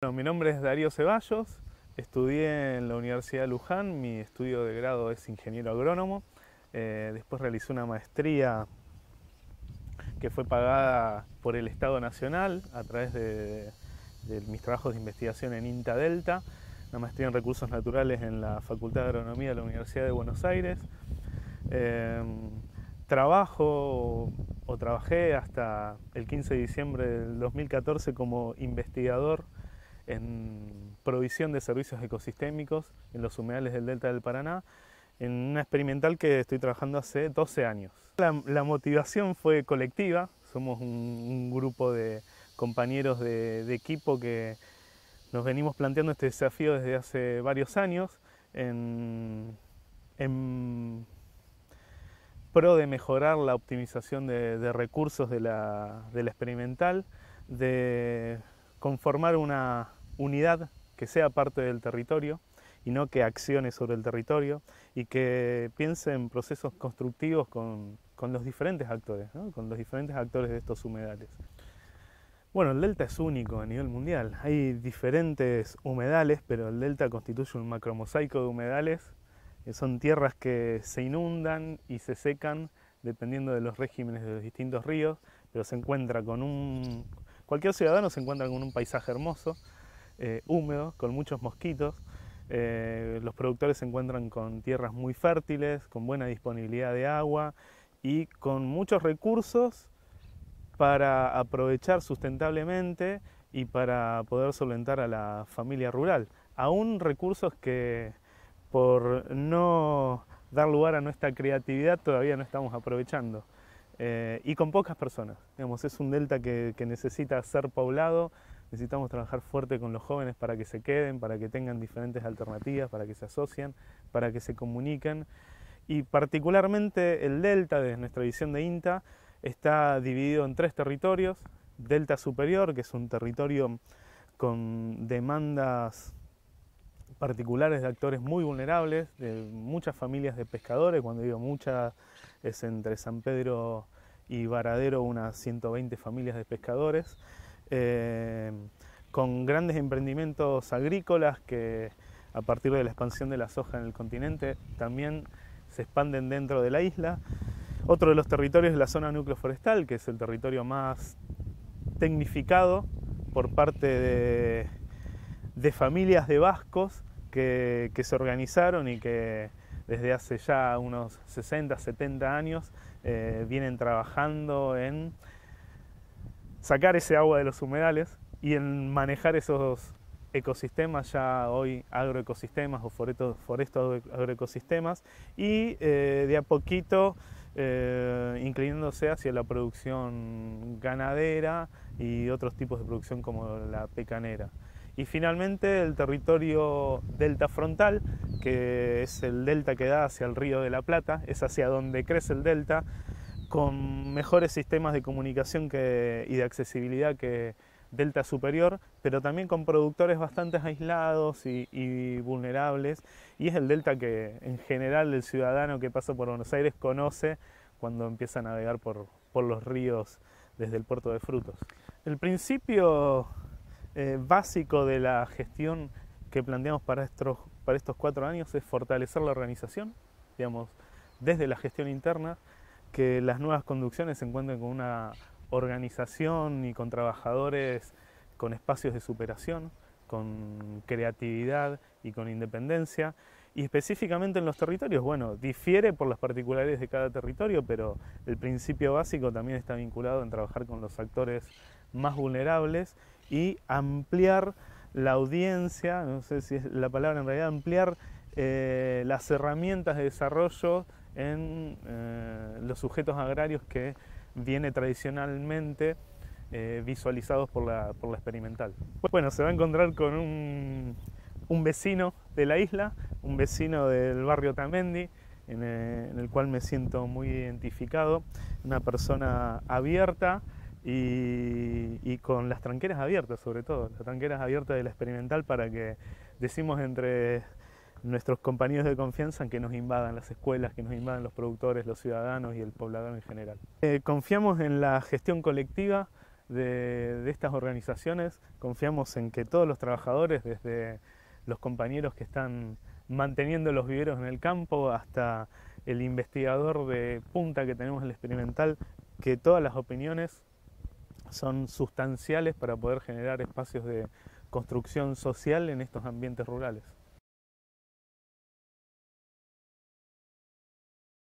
mi nombre es Darío Ceballos, estudié en la Universidad de Luján, mi estudio de grado es ingeniero agrónomo, eh, después realicé una maestría que fue pagada por el Estado Nacional a través de, mis trabajos de investigación en INTA Delta, una maestría en recursos naturales en la Facultad de Agronomía de la Universidad de Buenos Aires. Eh, trabajo o trabajé hasta el 15 de diciembre del 2014 como investigador en provisión de servicios ecosistémicos en los humedales del Delta del Paraná, en una experimental que estoy trabajando hace 12 años. La, motivación fue colectiva, somos un, grupo de compañeros de, equipo que nos venimos planteando este desafío desde hace varios años en, pro de mejorar la optimización de, recursos de la, de la experimental, de conformar una, unidad que sea parte del territorio y no que accione sobre el territorio y que piense en procesos constructivos con, los diferentes actores, con los diferentes actores de estos humedales. Bueno, el delta es único a nivel mundial. Hay diferentes humedales, pero el delta constituye un macromosaico de humedales. Que son tierras que se inundan y se secan dependiendo de los regímenes de los distintos ríos, pero se encuentra con un... Cualquier ciudadano se encuentra con un paisaje hermoso, eh, húmedo, con muchos mosquitos. Eh, los productores se encuentran con tierras muy fértiles, con buena disponibilidad de agua y con muchos recursos para aprovechar sustentablemente y para poder solventar a la familia rural. Aún recursos que por no dar lugar a nuestra creatividad todavía no estamos aprovechando. Eh, y con pocas personas. Digamos, es un delta que necesita ser poblado, necesitamos trabajar fuerte con los jóvenes para que se queden, para que tengan diferentes alternativas, para que se asocien, para que se comuniquen. Y particularmente el Delta, de nuestra visión de INTA, está dividido en tres territorios. Delta Superior, que es un territorio con demandas particulares de actores muy vulnerables, de muchas familias de pescadores, cuando digo muchas es entre San Pedro y Varadero unas 120 familias de pescadores. Eh, con grandes emprendimientos agrícolas que a partir de la expansión de la soja en el continente también se expanden dentro de la isla. Otro de los territorios es la zona núcleo forestal, que es el territorio más tecnificado por parte de, familias de vascos que, se organizaron y que desde hace ya unos 60, 70 años eh, vienen trabajando en sacar ese agua de los humedales y en manejar esos ecosistemas, ya hoy agroecosistemas o forestos agroecosistemas, y eh, de a poquito eh, inclinándose hacia la producción ganadera y otros tipos de producción como la pecanera. Y finalmente el territorio delta frontal, que es el delta que da hacia el río de la Plata, es hacia donde crece el delta, con mejores sistemas de comunicación que, y de accesibilidad que Delta Superior, pero también con productores bastante aislados y, vulnerables, y es el Delta que en general el ciudadano que pasa por Buenos Aires conoce cuando empieza a navegar por, los ríos desde el puerto de frutos. El principio eh, básico de la gestión que planteamos para estos, para estos cuatro años es fortalecer la organización, digamos, desde la gestión interna, que las nuevas conducciones se encuentren con una organización y con trabajadores con espacios de superación, con creatividad y con independencia. Y específicamente en los territorios, bueno, difiere por las particularidades de cada territorio, pero el principio básico también está vinculado en trabajar con los actores más vulnerables y ampliar la audiencia, no sé si es la palabra en realidad, ampliar eh, las herramientas de desarrollo en eh, los sujetos agrarios que viene tradicionalmente eh, visualizados por la, por la, experimental. Bueno, se va a encontrar con un, un vecino de la isla, un vecino del barrio Tamendi, en en el, cual me siento muy identificado, una persona abierta y, y, con las tranqueras abiertas sobre todo, las tranqueras abiertas de la experimental para que decimos entre nuestros compañeros de confianza que nos invadan las escuelas, que nos invadan los productores, los ciudadanos y el poblador en general. Eh, confiamos en la gestión colectiva de, de estas organizaciones, confiamos en que todos los trabajadores, desde los compañeros que están manteniendo los viveros en el campo hasta el investigador de punta que tenemos en la experimental, que todas las opiniones son sustanciales para poder generar espacios de construcción social en estos ambientes rurales.